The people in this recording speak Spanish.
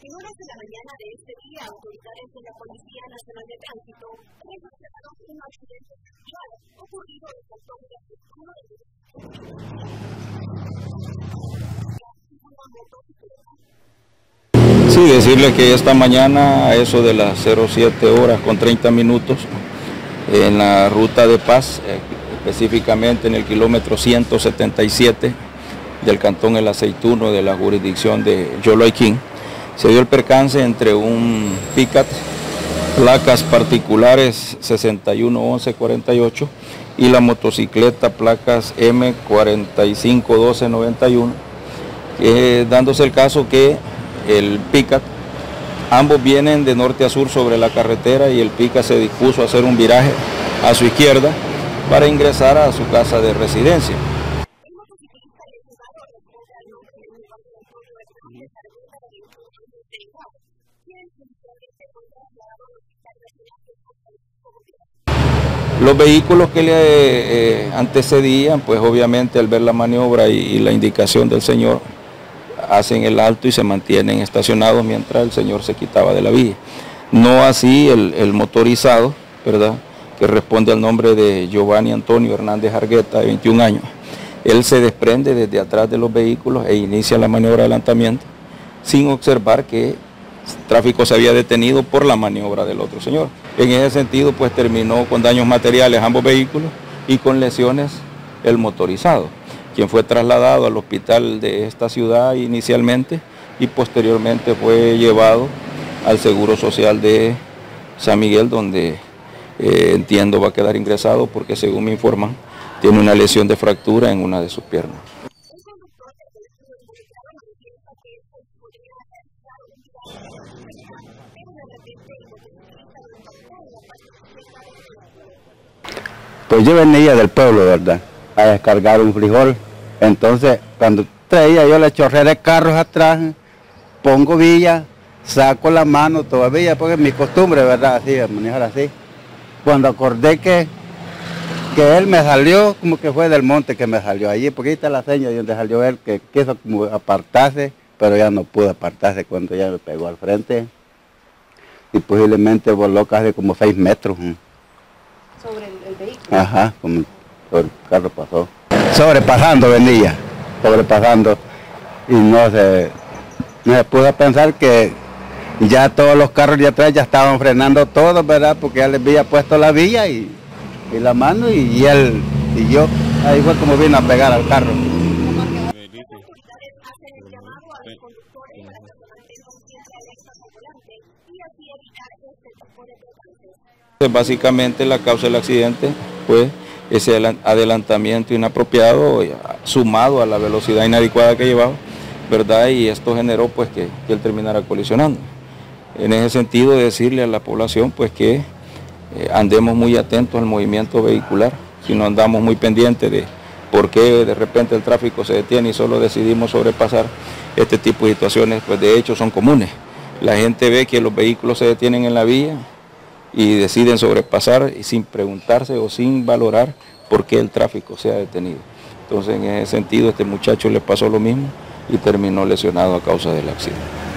En de la mañana de este día, autoridades de la Policía Nacional de Tránsito un accidente sexual ocurrido en el de Sí, decirle que esta mañana, a eso de las 07 horas con 30 minutos, en la ruta de paz, eh, específicamente en el kilómetro 177 del cantón El Aceituno de la jurisdicción de Yoloiquín, se dio el percance entre un Picat, placas particulares 611148 y la motocicleta placas M451291, eh, dándose el caso que el Picat, ambos vienen de norte a sur sobre la carretera y el Picat se dispuso a hacer un viraje a su izquierda para ingresar a su casa de residencia. Los vehículos que le eh, antecedían, pues obviamente al ver la maniobra y, la indicación del señor, hacen el alto y se mantienen estacionados mientras el señor se quitaba de la vía. No así el, el motorizado, ¿verdad? Que responde al nombre de Giovanni Antonio Hernández Argueta, de 21 años. Él se desprende desde atrás de los vehículos e inicia la maniobra de adelantamiento sin observar que tráfico se había detenido por la maniobra del otro señor. En ese sentido, pues terminó con daños materiales ambos vehículos y con lesiones el motorizado, quien fue trasladado al hospital de esta ciudad inicialmente y posteriormente fue llevado al Seguro Social de San Miguel, donde eh, entiendo va a quedar ingresado porque según me informan, tiene una lesión de fractura en una de sus piernas. Pues yo venía del pueblo, ¿verdad? A descargar un frijol. Entonces, cuando traía yo le chorré carros atrás, pongo villa, saco la mano todavía, porque es mi costumbre, ¿verdad? Así, manejar así. Cuando acordé que, que él me salió, como que fue del monte que me salió allí, porque ahí está la seña de donde salió él, que quiso como apartarse, pero ya no pudo apartarse cuando ya me pegó al frente. Y posiblemente voló casi como seis metros. Sobre el, vehículo. Ajá, como el carro pasó. Sobrepasando venía, sobrepasando. Y no se, no se pudo pensar que ya todos los carros de atrás ya estaban frenando todos, ¿verdad? Porque ya les había puesto la villa y, y la mano y, él y yo. Ahí fue como vino a pegar al carro. Básicamente la causa del accidente fue ese adelantamiento inapropiado sumado a la velocidad inadecuada que llevaba, ¿verdad? Y esto generó pues que, él terminara colisionando. En ese sentido decirle a la población pues que eh, andemos muy atentos al movimiento vehicular, si no andamos muy pendientes de por qué de repente el tráfico se detiene y solo decidimos sobrepasar este tipo de situaciones, pues de hecho son comunes. La gente ve que los vehículos se detienen en la vía, y deciden sobrepasar sin preguntarse o sin valorar por qué el tráfico se ha detenido. Entonces en ese sentido este muchacho le pasó lo mismo y terminó lesionado a causa del accidente.